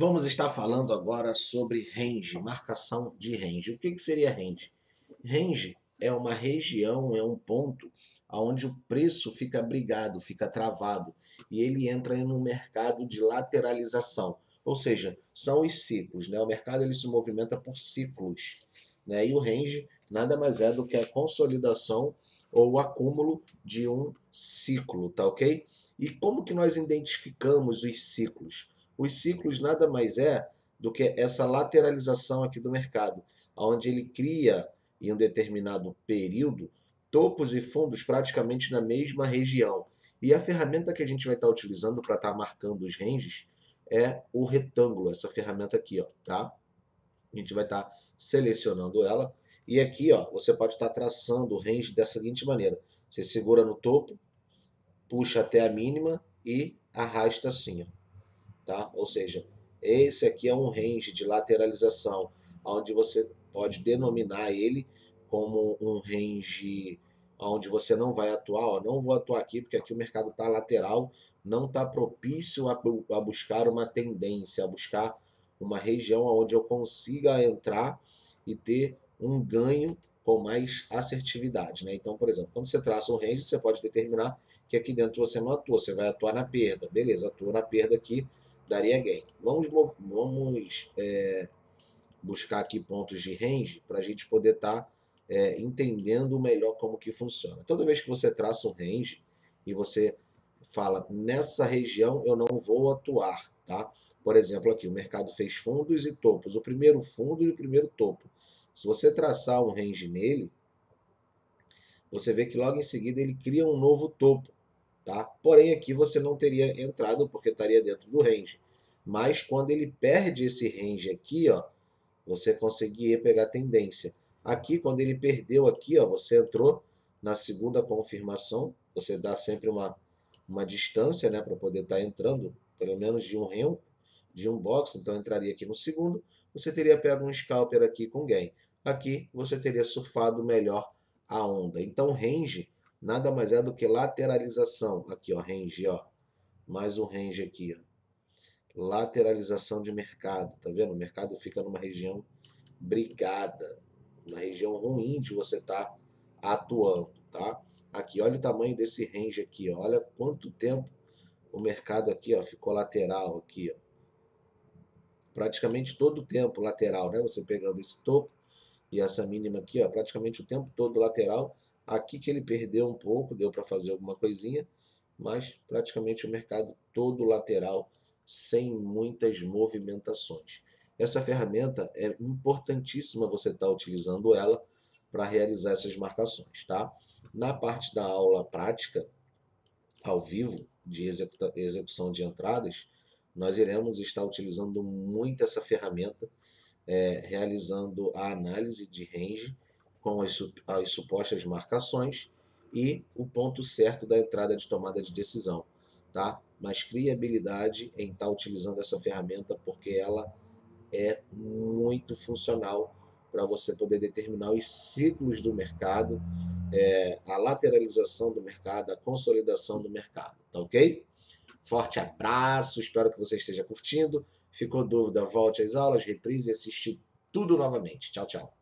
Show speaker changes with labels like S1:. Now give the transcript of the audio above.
S1: Vamos estar falando agora sobre range, marcação de range. O que, que seria range? Range é uma região, é um ponto onde o preço fica brigado, fica travado, e ele entra no mercado de lateralização. Ou seja, são os ciclos. Né? O mercado ele se movimenta por ciclos. Né? E o range nada mais é do que a consolidação ou o acúmulo de um ciclo, tá ok? E como que nós identificamos os ciclos? Os ciclos nada mais é do que essa lateralização aqui do mercado, onde ele cria em um determinado período topos e fundos praticamente na mesma região. E a ferramenta que a gente vai estar utilizando para estar marcando os ranges é o retângulo, essa ferramenta aqui, ó, tá? A gente vai estar selecionando ela e aqui, ó, você pode estar traçando o range dessa seguinte maneira. Você segura no topo, puxa até a mínima e arrasta assim, ó, tá? Ou seja, esse aqui é um range de lateralização, onde você pode denominar ele como um range onde você não vai atuar, ó, não vou atuar aqui porque aqui o mercado está lateral, não está propício a, a, buscar uma tendência, a buscar uma região onde eu consiga entrar e ter um ganho com mais assertividade. Né? Então, por exemplo, quando você traça um range, você pode determinar que aqui dentro você não atua, você vai atuar na perda. Beleza, atua na perda aqui, daria gain. Vamos, vamos é, buscar aqui pontos de range para a gente poder estar tá, é, entendendo melhor como que funciona. Toda vez que você traça um range e você fala nessa região eu não vou atuar, tá? Por exemplo, aqui o mercado fez fundos e topos, o primeiro fundo e o primeiro topo. Se você traçar um range nele, você vê que logo em seguida ele cria um novo topo, tá? Porém aqui você não teria entrado porque estaria dentro do range. Mas quando ele perde esse range aqui, ó, você conseguia pegar tendência. Aqui, quando ele perdeu aqui, ó, você entrou na segunda confirmação, você dá sempre uma, uma distância né, para poder estar tá entrando, pelo menos de um remo, de um box, então entraria aqui no segundo, você teria pego um scalper aqui com gain. Aqui você teria surfado melhor a onda. Então range nada mais é do que lateralização. Aqui, ó, range, ó. Mais um range aqui, ó lateralização de mercado, tá vendo? O mercado fica numa região brigada, uma região ruim de você estar tá atuando, tá? Aqui, olha o tamanho desse range aqui, ó. olha quanto tempo o mercado aqui, ó, ficou lateral aqui, ó. Praticamente todo o tempo lateral, né? Você pegando esse topo e essa mínima aqui, ó, praticamente o tempo todo lateral. Aqui que ele perdeu um pouco, deu para fazer alguma coisinha, mas praticamente o mercado todo lateral sem muitas movimentações. Essa ferramenta é importantíssima você estar tá utilizando ela para realizar essas marcações, tá? Na parte da aula prática, ao vivo, de execução de entradas, nós iremos estar utilizando muito essa ferramenta, é, realizando a análise de range com as, as supostas marcações e o ponto certo da entrada de tomada de decisão, tá? mas crie habilidade em estar tá utilizando essa ferramenta porque ela é muito funcional para você poder determinar os ciclos do mercado, é, a lateralização do mercado, a consolidação do mercado, tá ok? Forte abraço, espero que você esteja curtindo. Ficou dúvida, volte às aulas, reprise e assiste tudo novamente. Tchau, tchau.